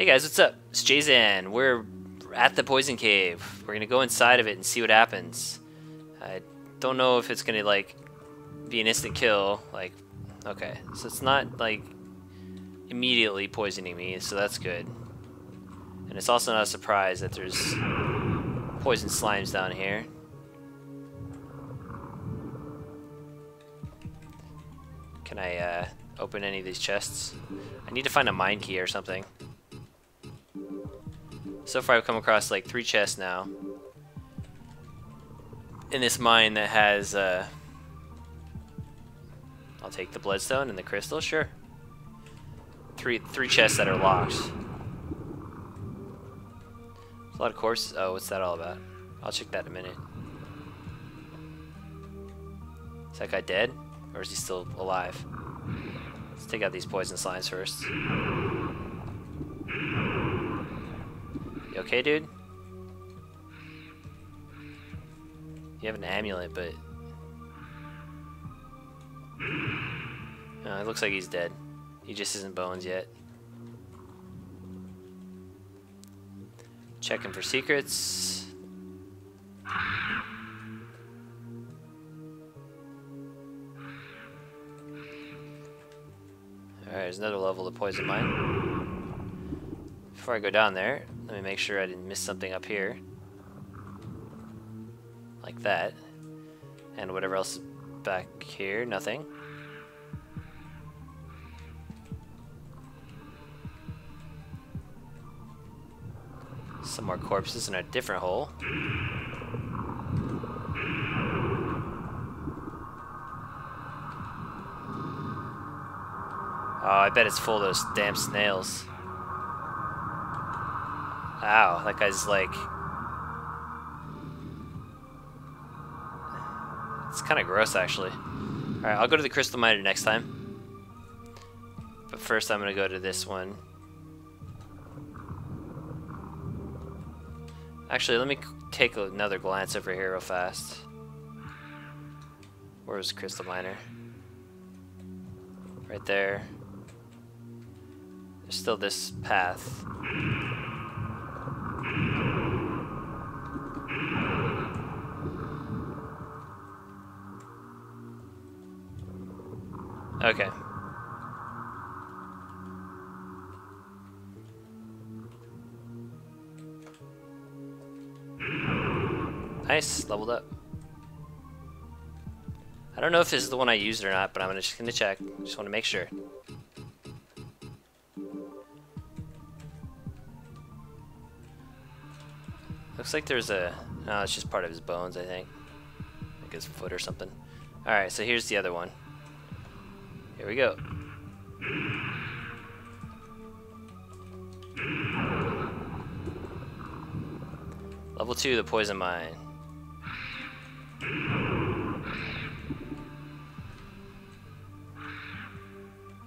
Hey guys, what's up? It's Jason. We're at the poison cave. We're gonna go inside of it and see what happens. I don't know if it's gonna like be an instant kill. Like, okay, so it's not like immediately poisoning me, so that's good. And it's also not a surprise that there's poison slimes down here. Can I uh, open any of these chests? I need to find a mine key or something. So far I've come across like three chests now. In this mine that has, uh, I'll take the bloodstone and the crystal, sure. Three, three chests that are locked. There's a lot of corpses. Oh, what's that all about? I'll check that in a minute. Is that guy dead? Or is he still alive? Let's take out these poison slimes first. You okay, dude? You have an amulet, but... Oh, it looks like he's dead. He just isn't bones yet. Checking for secrets. Alright, there's another level of poison mine. Before I go down there, let me make sure I didn't miss something up here. Like that. And whatever else back here, nothing. Some more corpses in a different hole. Oh, I bet it's full of those damn snails. Ow, that guy's like... It's kind of gross, actually. Alright, I'll go to the crystal miner next time. But first I'm going to go to this one. Actually, let me take another glance over here real fast. Where's the crystal miner? Right there. There's still this path. Okay. Nice, leveled up. I don't know if this is the one I used or not, but I'm just gonna check. Just want to make sure. Looks like there's a... No, it's just part of his bones, I think. Like his foot or something. Alright, so here's the other one. Here we go. Level 2, the poison mine.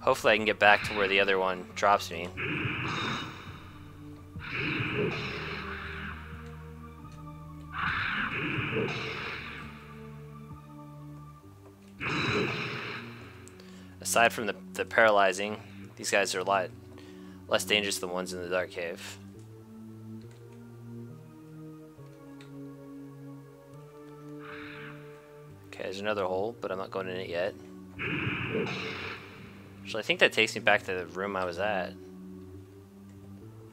Hopefully I can get back to where the other one drops me. Aside from the, the paralyzing, these guys are a lot less dangerous than the ones in the dark cave. Okay, there's another hole, but I'm not going in it yet. Actually, I think that takes me back to the room I was at.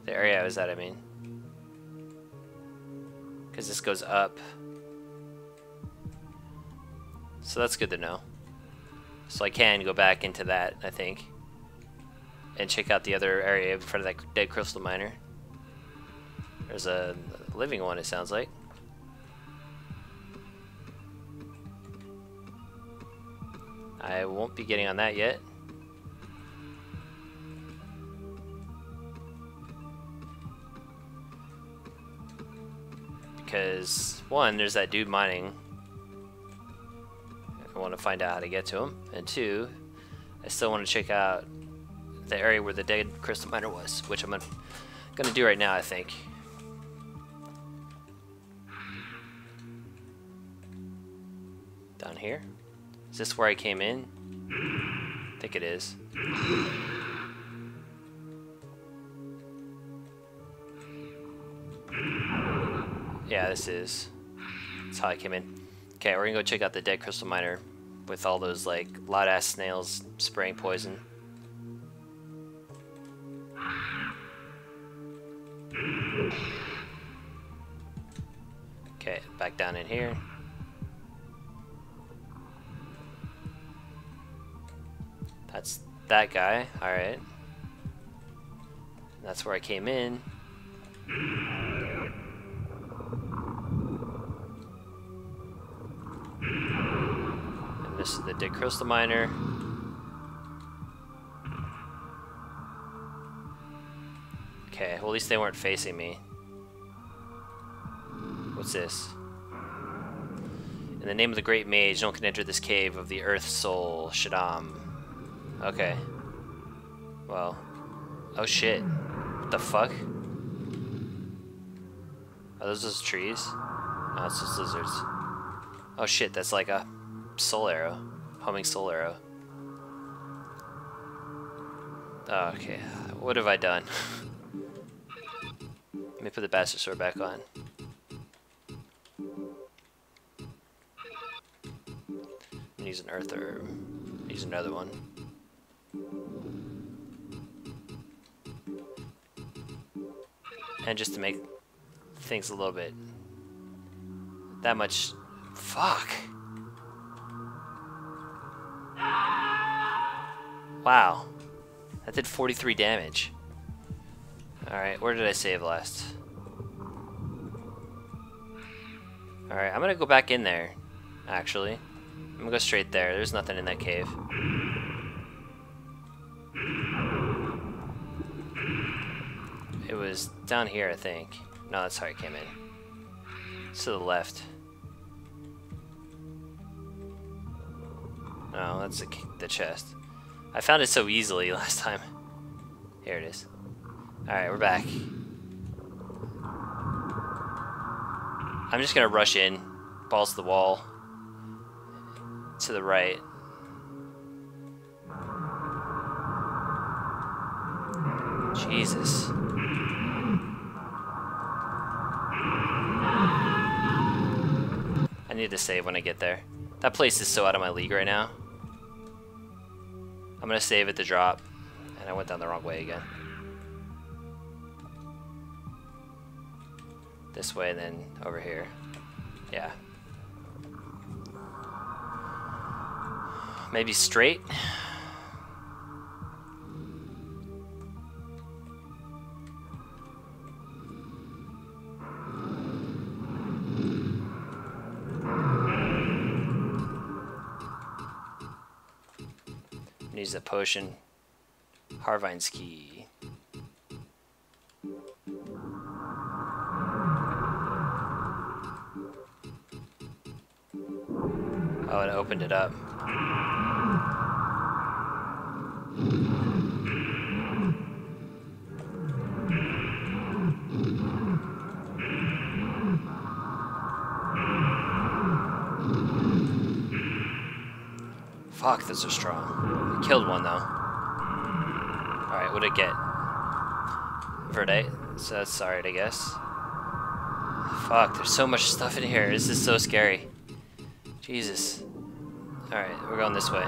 The area I was at, I mean. Because this goes up. So that's good to know. So I can go back into that, I think. And check out the other area in front of that dead crystal miner. There's a living one, it sounds like. I won't be getting on that yet. Because, one, there's that dude mining I want to find out how to get to them. And two, I still want to check out the area where the dead crystal miner was, which I'm going to do right now, I think. Down here? Is this where I came in? I think it is. Yeah, this is. That's how I came in. Okay, we're gonna go check out the dead crystal miner with all those like loud ass snails spraying poison. Okay, back down in here. That's that guy, alright. That's where I came in. The Crystal Miner. Okay, well at least they weren't facing me. What's this? In the name of the great mage, no one can enter this cave of the earth soul, Shaddam. Okay. Well. Oh shit. What the fuck? Are those those trees? No, it's just lizards. Oh shit, that's like a soul arrow. Homing soul arrow. Oh, ah, okay. What have I done? Let me put the bastard sword back on. use an earth herb. Use another one. And just to make things a little bit that much fuck. Wow. That did 43 damage. Alright, where did I save last? Alright, I'm gonna go back in there, actually. I'm gonna go straight there. There's nothing in that cave. It was down here, I think. No, that's how I came in. It's to the left. No, that's the, the chest. I found it so easily last time. Here it is. Alright, we're back. I'm just gonna rush in, balls to the wall, to the right. Jesus. I need to save when I get there. That place is so out of my league right now. I'm gonna save at the drop. And I went down the wrong way again. This way and then over here. Yeah. Maybe straight? Needs a potion. Harvine's key. Oh, it opened it up. Fuck, those are strong. Killed one though. Alright, what did I get? Verdite. So that's alright, I guess. Fuck, there's so much stuff in here. This is so scary. Jesus. Alright, we're going this way.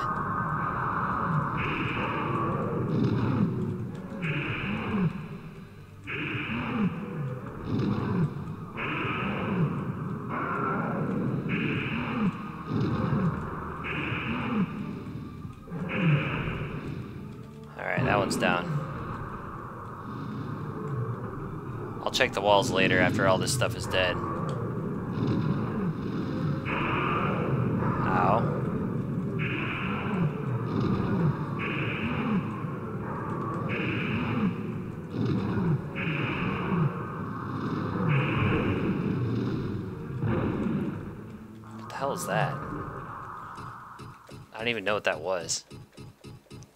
I'll check the walls later after all this stuff is dead. Ow. What the hell is that? I don't even know what that was.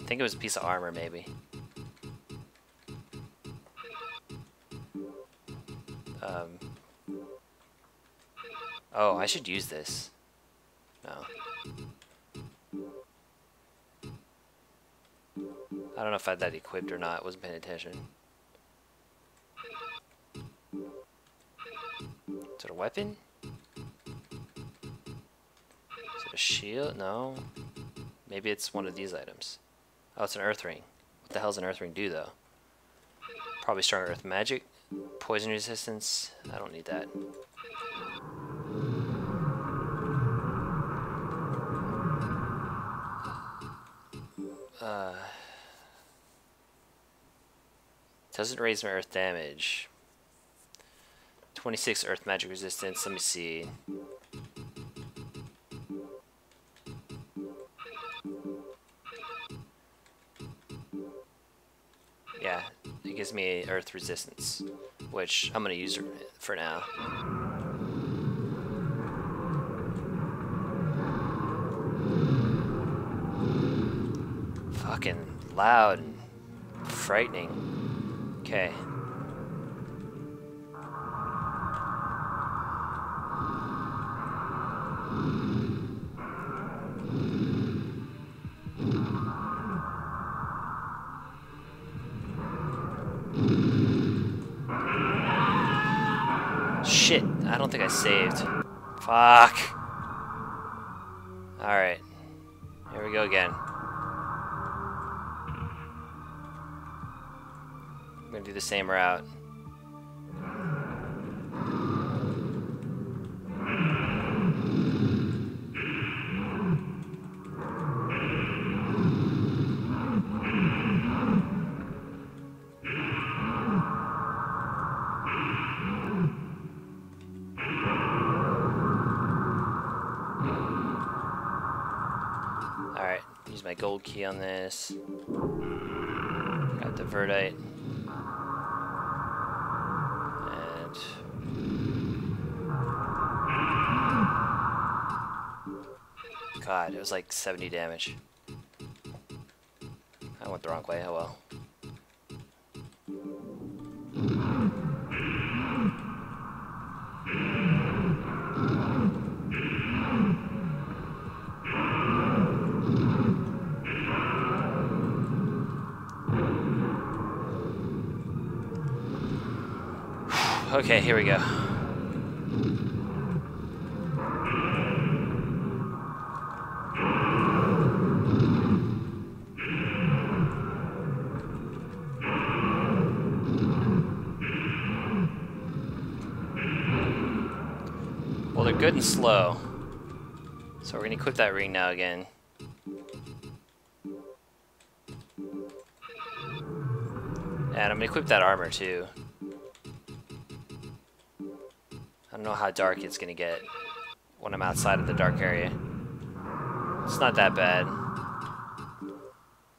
I think it was a piece of armor, maybe. Oh, I should use this. No. I don't know if I had that equipped or not. Wasn't paying attention. Is it a weapon? Is it a shield? No. Maybe it's one of these items. Oh, it's an earth ring. What the hell does an earth ring do, though? Probably strong earth magic. Poison resistance. I don't need that. Uh, doesn't raise my earth damage. 26 earth magic resistance. Let me see. Yeah, it gives me earth resistance, which I'm gonna use for now. Fucking loud and frightening. Okay. Shit, I don't think I saved. Fuck. Alright. Here we go again. I'm gonna do the same route. Alright, use my gold key on this. Got the verdite. God, it was like 70 damage. I went the wrong way, oh well. Okay, here we go. Well, they're good and slow. So we're gonna equip that ring now again. And I'm gonna equip that armor too. I don't know how dark it's gonna get when I'm outside of the dark area. It's not that bad.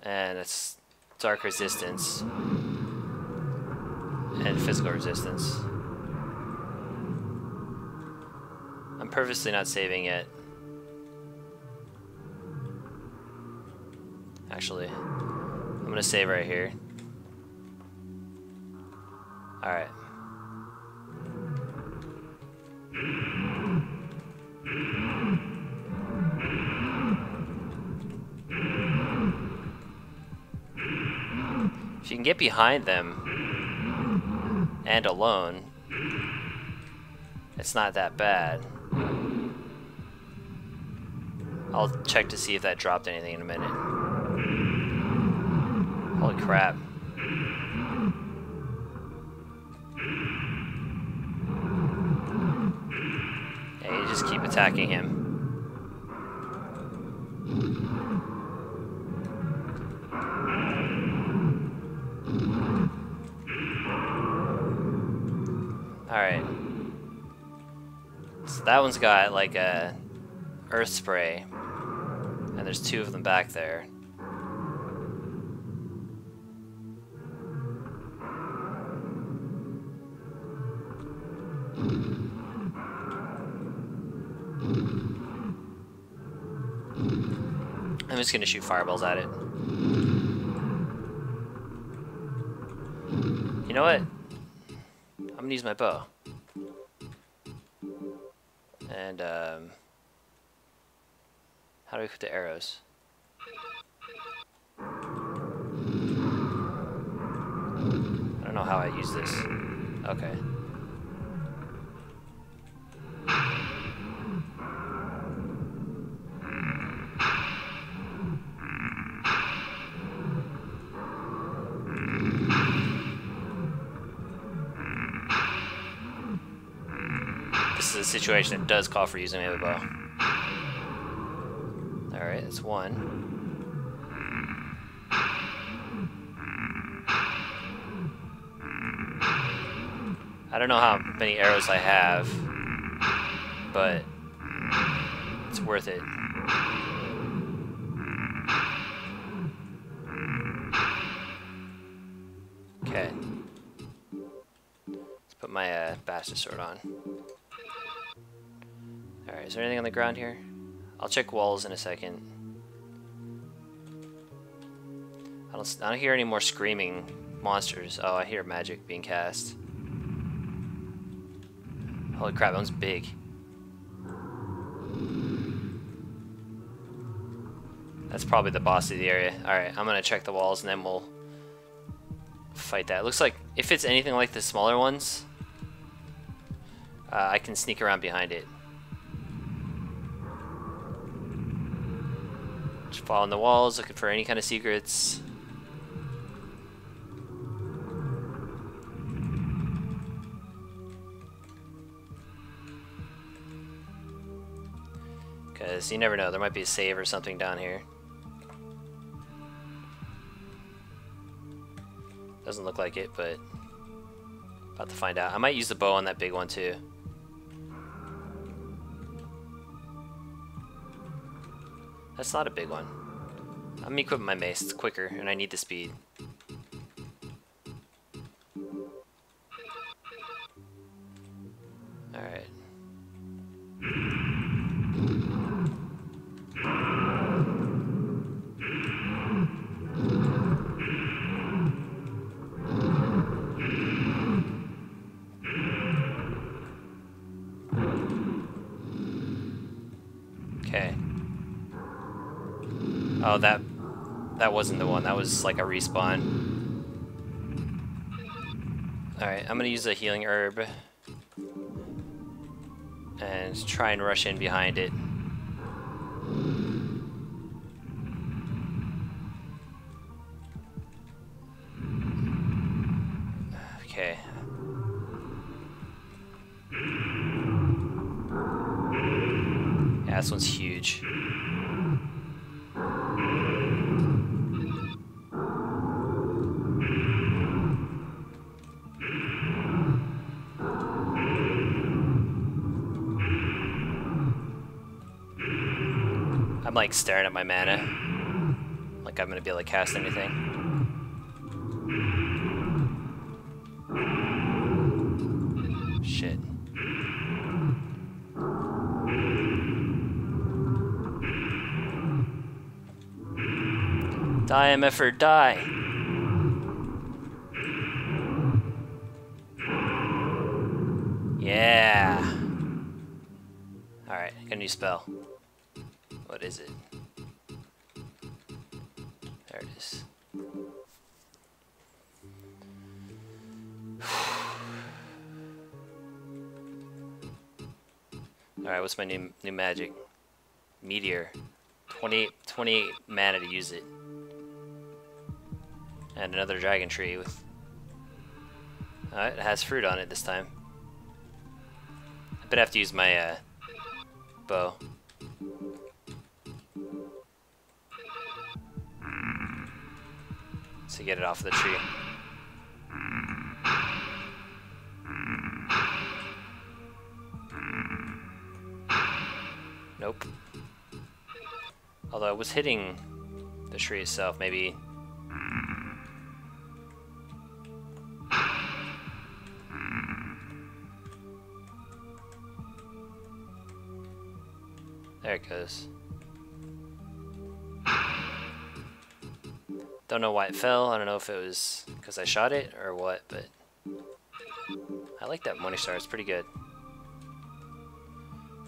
And it's dark resistance. And physical resistance. I'm purposely not saving it. Actually, I'm gonna save right here. Alright. If you can get behind them and alone, it's not that bad. I'll check to see if that dropped anything in a minute. Holy crap. Yeah, you just keep attacking him. Alright. So that one's got like a earth spray. And there's two of them back there. I'm just gonna shoot fireballs at it. You know what? I'm gonna use my bow. And, um... How do we put the arrows? I don't know how I use this. Okay. This is a situation that does call for using a bow. One. I don't know how many arrows I have, but it's worth it. Okay. Let's put my uh, bastard sword on. Alright, is there anything on the ground here? I'll check walls in a second. Don't, I don't hear any more screaming monsters. Oh, I hear magic being cast. Holy crap, that one's big. That's probably the boss of the area. Alright, I'm gonna check the walls and then we'll fight that. Looks like if it's anything like the smaller ones, uh, I can sneak around behind it. Just following the walls, looking for any kind of secrets. You never know, there might be a save or something down here. Doesn't look like it, but about to find out. I might use the bow on that big one too. That's not a big one. I'm equipping my mace, it's quicker, and I need the speed. Oh, that that wasn't the one. That was like a respawn. Alright, I'm gonna use a healing herb and try and rush in behind it. Okay. Yeah, this one's huge. Like staring at my mana. Like I'm gonna be able to cast anything. Shit. Die, MFer, die! Yeah! Alright, got a new spell. What is it? There it is. Alright, what's my new, new magic? Meteor. 28, 28 mana to use it. And another dragon tree with... Alright, it has fruit on it this time. I bet I have to use my uh, bow. To get it off the tree. Nope. Although I was hitting the tree itself, maybe... There it goes. Don't know why it fell. I don't know if it was because I shot it or what, but I like that money star. It's pretty good.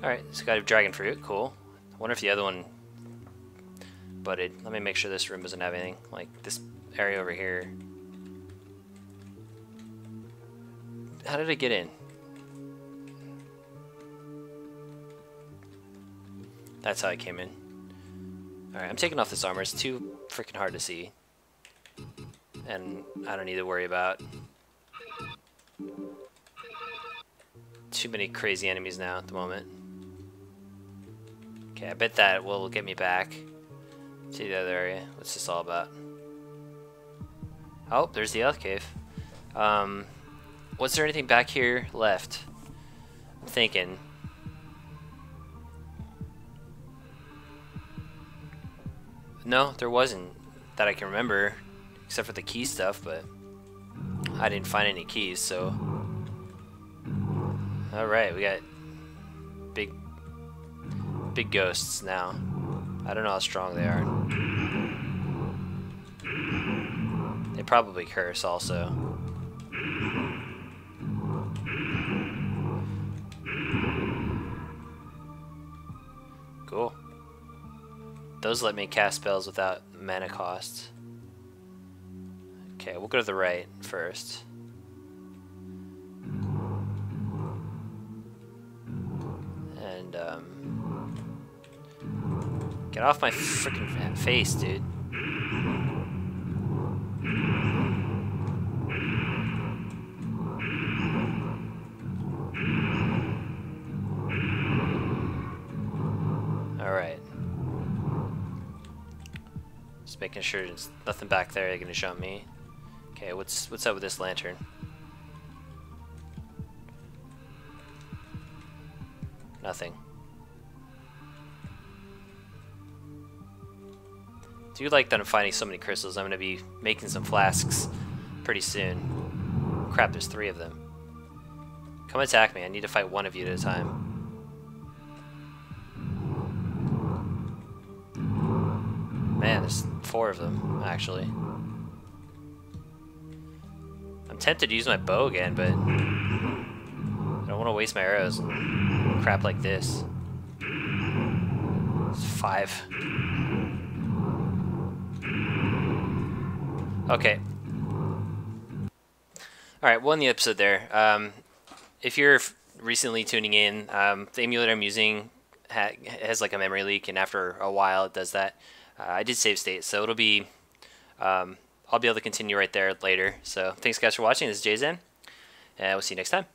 Alright, it's got a dragon fruit. Cool. I wonder if the other one budded. Let me make sure this room doesn't have anything. Like this area over here. How did it get in? That's how I came in. Alright, I'm taking off this armor. It's too freaking hard to see. And I don't need to worry about too many crazy enemies now at the moment. Okay, I bet that will get me back to the other area. What's this all about? Oh, there's the elf cave. Um, was there anything back here left? I'm thinking. No, there wasn't that I can remember, except for the key stuff, but I didn't find any keys, so... Alright, we got big, big ghosts now. I don't know how strong they are. They probably curse also. Cool. Those let me cast spells without mana cost. Okay, we'll go to the right first. And, um... Get off my freaking face, dude. Making sure there's nothing back there they're gonna show me. Okay, what's what's up with this lantern? Nothing. Do you like that I'm finding so many crystals? I'm gonna be making some flasks pretty soon. Crap, there's three of them. Come attack me. I need to fight one of you at a time. Man, there's four of them, actually. Tempted to use my bow again, but I don't want to waste my arrows crap like this. It's five. Okay. Alright, we'll end the episode there. Um, if you're recently tuning in, um, the emulator I'm using ha has like a memory leak, and after a while it does that. Uh, I did save state, so it'll be, um, I'll be able to continue right there later. So thanks guys for watching. This is Jay Xan, and we'll see you next time.